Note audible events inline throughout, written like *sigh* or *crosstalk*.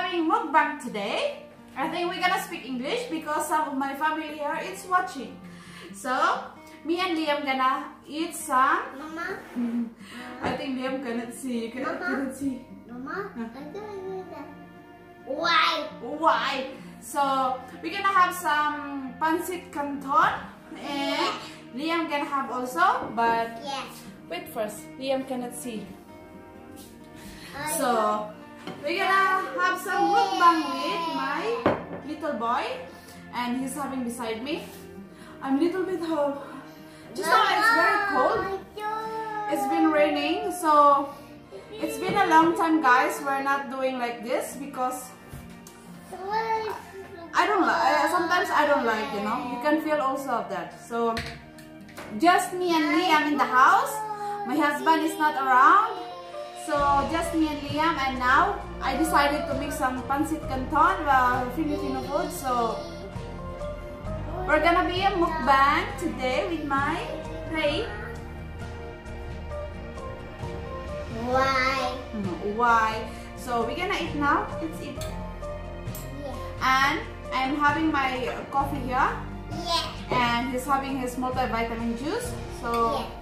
having mukbang today. I think we're gonna speak English because some of my family here is watching. So, me and Liam gonna eat some. Mama, *laughs* I think Liam cannot see. You cannot, Mama. cannot see. Mama, I don't need that. Why? Why? So we're gonna have some pancit canton and Liam can have also, but Yes. wait first. Liam cannot see. I So we're gonna have some mukbang with my little boy, and he's having beside me. I'm a little bit hot. Just now it's very cold. It's been raining, so it's been a long time, guys. We're not doing like this because I don't like. Sometimes I don't like, you know. You can feel also of that. So just me and Liam in the house. My husband is not around. So just me and Liam, and now I decided to make some pancit canton, uh, Filipino food. So we're gonna be a mukbang today with my plate. Why? Hmm, Why? So we're gonna eat now. Let's eat. Yeah. And I'm having my coffee here, Yeah. and he's having his multivitamin juice. So. Yeah.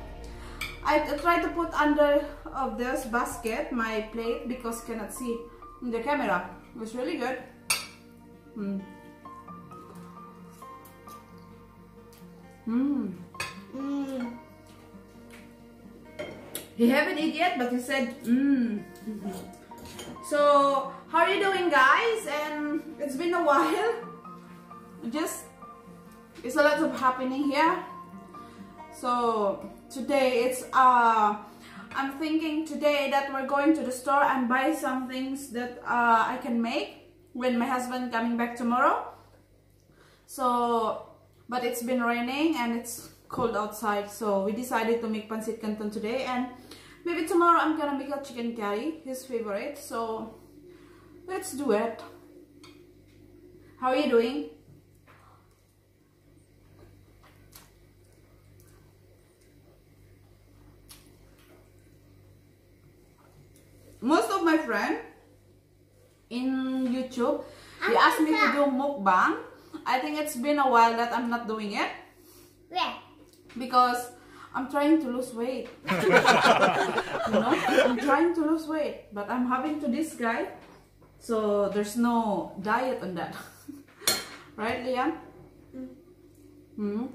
I try to put under of this basket my plate because cannot see in the camera. It was really good. Mm. Mm. Mm. He haven't eaten yet, but he said, mm. So, how are you doing, guys? And it's been a while. *laughs* Just, it's a lot of happening here. So, today it's, uh, I'm thinking today that we're going to the store and buy some things that uh, I can make when my husband coming back tomorrow. So, but it's been raining and it's cold outside, so we decided to make pancit canton today and maybe tomorrow I'm gonna make a chicken curry, his favorite. So, let's do it. How are you doing? Most of my friend in YouTube, He asked me to do mukbang. I think it's been a while that I'm not doing it Yeah. because I'm trying to lose weight. *laughs* you know, I'm trying to lose weight, but I'm having to this guy, so there's no diet on that, *laughs* right, Liam? Mm. Hmm.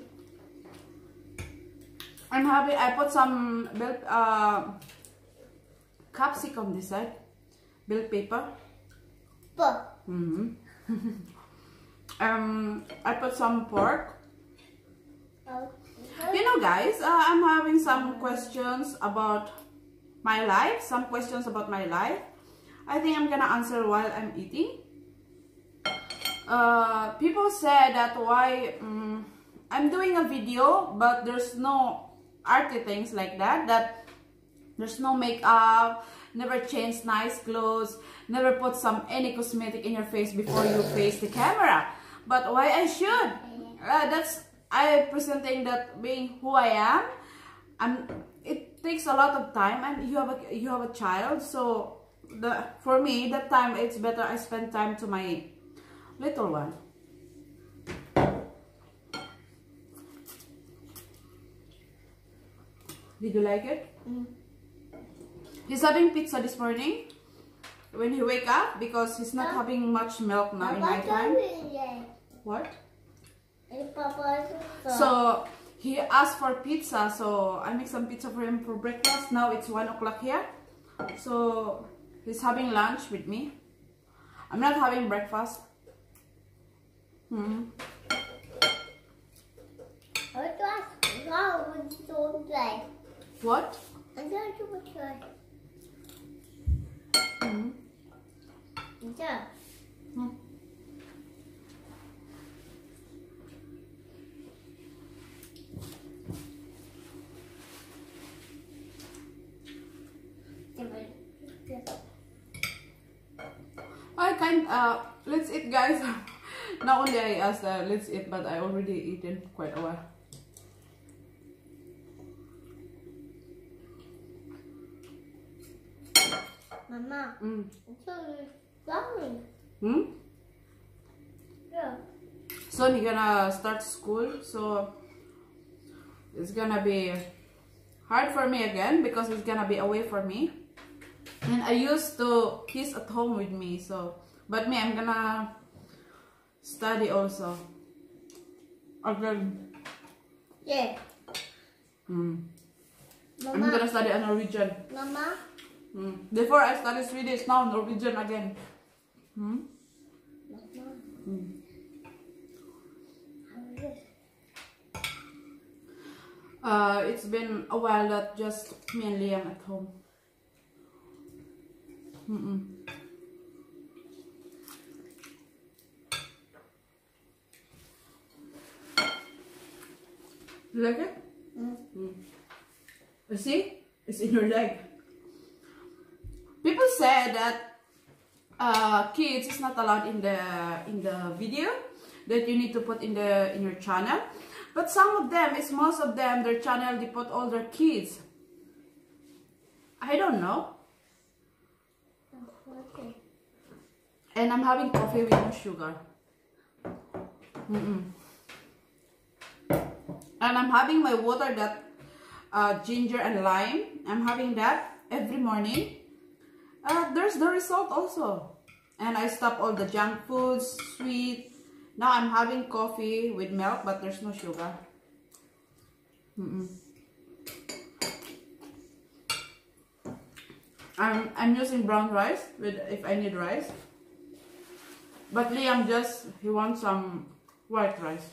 I'm having. I put some bell, uh, capsicum this side, bell pepper. But hmm *laughs* um, I put some pork. You know, guys, uh, I'm having some questions about my life. Some questions about my life. I think I'm gonna answer while I'm eating. Uh, people say that why um, I'm doing a video, but there's no arty things like that. That there's no makeup, never change nice clothes, never put some any cosmetic in your face before you face the camera. But why I should? Uh, that's I presenting that being who I am. I'm. It takes a lot of time, and you have a you have a child, so the for me that time it's better I spend time to my little one. Did you like it? Mm. He's having pizza this morning when he wake up because he's not having much milk now in night time. told me that. What? And Papa said- So he asked for pizza, so I make some pizza for him for breakfast. Now it's one o'clock here, so he's having lunch with me. I'm not having breakfast. Hmm. I just now we don't play. What? 진짜. 응. I kind uh let's eat guys. *laughs* Not only I asked uh, let's eat but I already eaten quite a while. Mama. Mm so sorry. Hmm? Yeah. Soon he gonna start school, so it's gonna be hard for me again because he's gonna be away from me. And I used to he's at home with me, so but me I'm gonna study also. Again. Yeah. Hmm. I'm gonna study a Norwegian. Mama, Hmm. Before I studied Swedish, now Norwegian again. Hmm? Mama. Hmm. Uh, it's been a while that just me and Liam at home. Mm-mm. You like it? Mm. Mm. You see? It's in your leg. People say that uh, kids is not allowed in the in the video that you need to put in the in your channel. But some of them, is most of them, their channel they put all their kids. I don't know. Okay. And I'm having coffee with no sugar. Mm-mm. And I'm having my water that uh, ginger and lime. I'm having that every morning. Uh, there's the result also. And I stop all the junk foods, sweet. Now I'm having coffee with milk, but there's no sugar. Mm-mm. I'm I'm using brown rice with if I need rice. But Liam just he wants some white rice.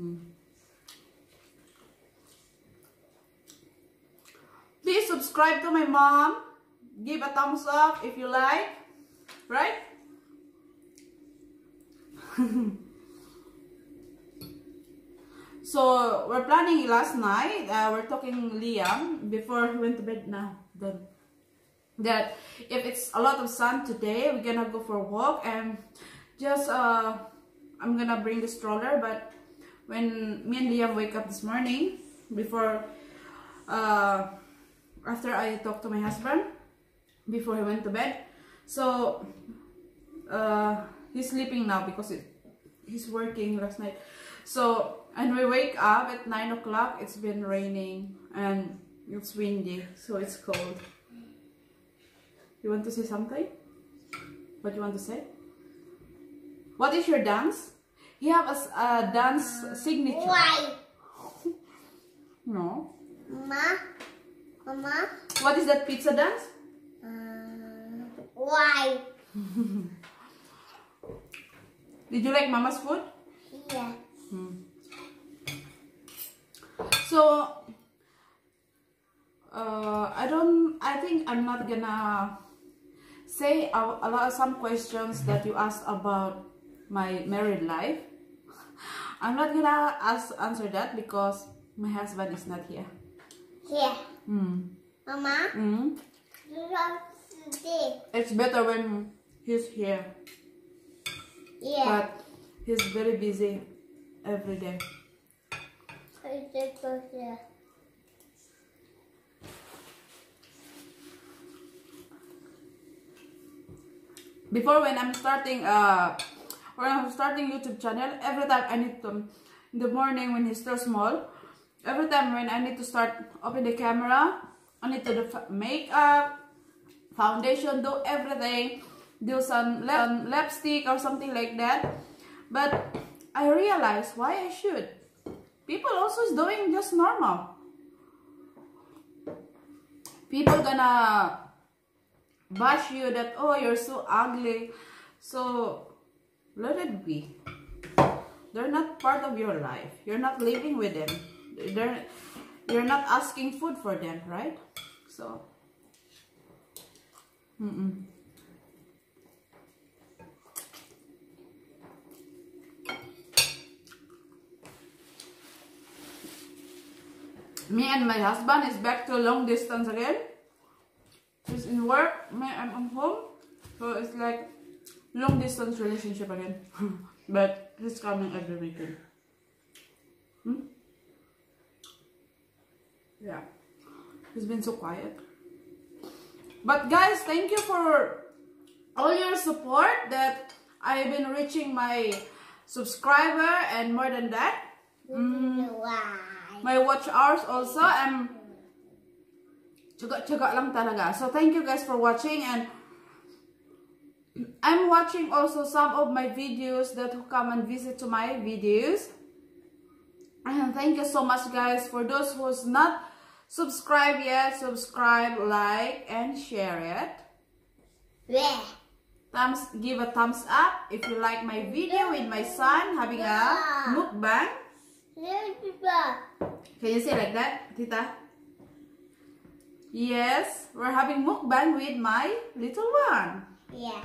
Mm. Please subscribe to my mom. Give a thumbs up if you like. Right? so we're planning last night. Uh, we're talking Liam before he went to bed now. Done that if it's a lot of sun today we're gonna go for a walk and just uh i'm gonna bring the stroller but when me and liam wake up this morning before uh after i talked to my husband before he went to bed so uh he's sleeping now because it, he's working last night so and we wake up at nine o'clock it's been raining and it's windy so it's cold you want to say something? What you want to say? What is your dance? You have a dance signature. Why? *laughs* No. Mama, Mama, What is that pizza dance? Why? *laughs* Did you like mama's food? Yeah. So, uh, I don't, I think I'm not gonna say a, a lot of some questions that you asked about my married life. *laughs* I'm not gonna ask, answer that because my husband is not here. Yeah. Mm. Mama, Mm. you. It's better when he's here, Yeah. but he's very busy every day. It's just go here. Before when I'm starting uh when I'm starting YouTube channel, every time I need to in the morning when he's still small, every time when I need to start open the camera, I need to do makeup, foundation, do everything, do some lip- lipstick or something like that. But I realize why I should. People also is doing just normal. People gonna bash you that oh you're so ugly so let it be they're not part of your life you're not living with them they're you're not asking food for them right so mm-mm. me and my husband is back to long distance again He's in work, me, I'm home. So it's like long distance relationship again. *laughs* but he's coming every weekend. Hmm? Yeah. He's been so quiet. But guys, thank you for all your support that I've been reaching my subscriber and more than that. Mm, my watch hours also. I'm tsaga lang talaga. So thank you guys for watching and I'm watching also some of my videos that come and visit to my videos. And *clears throat* thank you so much guys for those who's not subscribed yet. Subscribe, like, and share it. Where? Thumbs, give a thumbs up if you like my video with my son having a mukbang. Can you say like that, Tita? Yes, we're having mukbang with my little one. Yeah.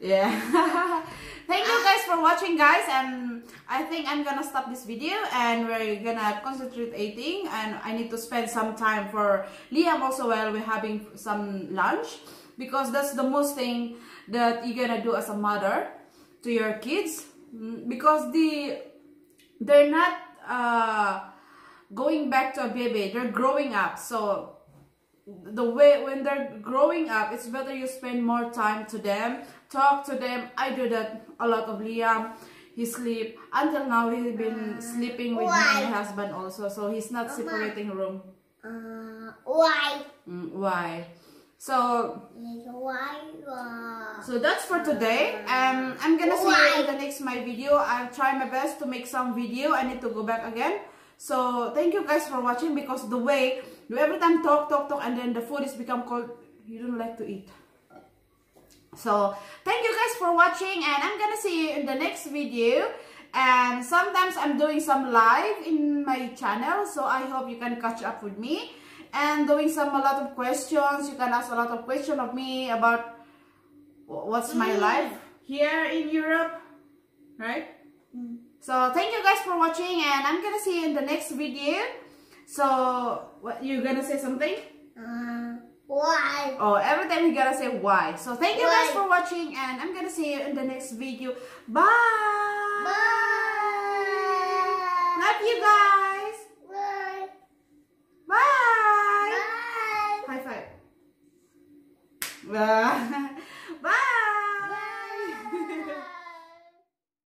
Yeah. *laughs* Thank you guys for watching guys and I think I'm gonna stop this video and we're gonna concentrate eating and I need to spend some time for Liam also while we're having some lunch because that's the most thing that you're gonna do as a mother to your kids Mm, because the they're not uh, going back to a baby they're growing up so the way when they're growing up it's better you spend more time to them talk to them. I do that a lot of liam. He sleep. Until now he's been sleeping with my husband also. So he's not separating room. Uh, why? Mm, why? So why? So that's for today. Um i'm gonna see you in the next my video. I'll try my best to make some video. I need to go back again. So thank you guys for watching because the way you every time talk talk talk and then the food is become cold. You don't like to eat so thank you guys for watching and i'm gonna see you in the next video. And sometimes i'm doing some live in my channel so i hope you can catch up with me. And doing some a lot of questions you can ask a lot of questions of me about what's my life here in europe right? So thank you guys for watching and i'm gonna see you in the next video. So what you gonna say something? Uh, why? Oh, every time you gotta say why. So thank you why? guys for watching and I'm gonna see you in the next video. Bye! Bye! Love you guys! Bye! Bye! Bye! High five. *laughs* Bye!